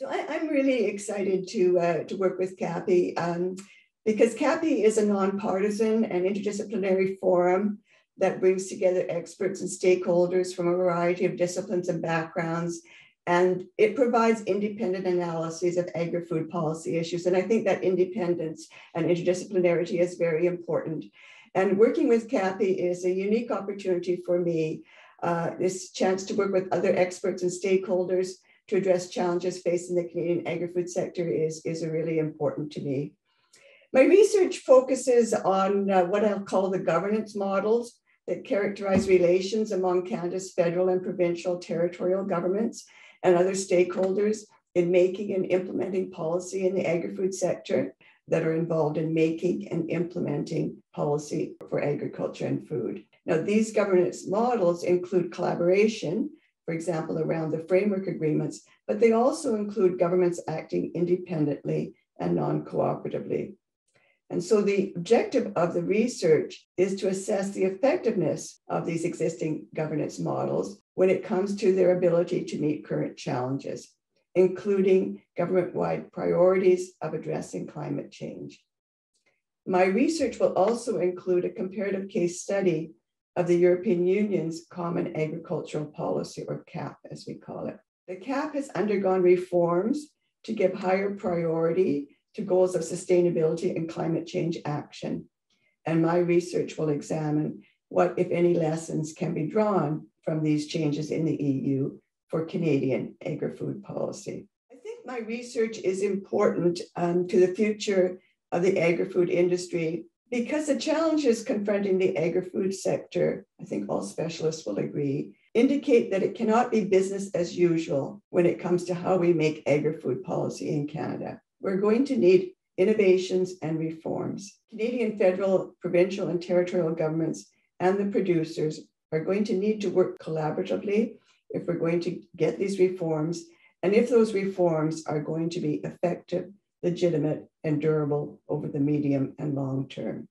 So I, am really excited to, uh, to work with CAPI um, because CAPI is a nonpartisan and interdisciplinary forum that brings together experts and stakeholders from a variety of disciplines and backgrounds. And it provides independent analyses of agri-food policy issues. And I think that independence and interdisciplinarity is very important. And working with CAPI is a unique opportunity for me, uh, this chance to work with other experts and stakeholders to address challenges facing the Canadian agri-food sector is, is really important to me. My research focuses on uh, what I'll call the governance models that characterize relations among Canada's federal and provincial territorial governments and other stakeholders in making and implementing policy in the agri-food sector that are involved in making and implementing policy for agriculture and food. Now, these governance models include collaboration, for example, around the framework agreements, but they also include governments acting independently and non cooperatively. And so the objective of the research is to assess the effectiveness of these existing governance models when it comes to their ability to meet current challenges, including government wide priorities of addressing climate change. My research will also include a comparative case study of the European Union's Common Agricultural Policy, or CAP as we call it. The CAP has undergone reforms to give higher priority to goals of sustainability and climate change action. And my research will examine what, if any, lessons can be drawn from these changes in the EU for Canadian agri food policy. I think my research is important um, to the future of the agri food industry because the challenges confronting the agri food sector, I think all specialists will agree, indicate that it cannot be business as usual when it comes to how we make agri food policy in Canada we're going to need innovations and reforms. Canadian federal, provincial, and territorial governments and the producers are going to need to work collaboratively if we're going to get these reforms and if those reforms are going to be effective, legitimate, and durable over the medium and long term.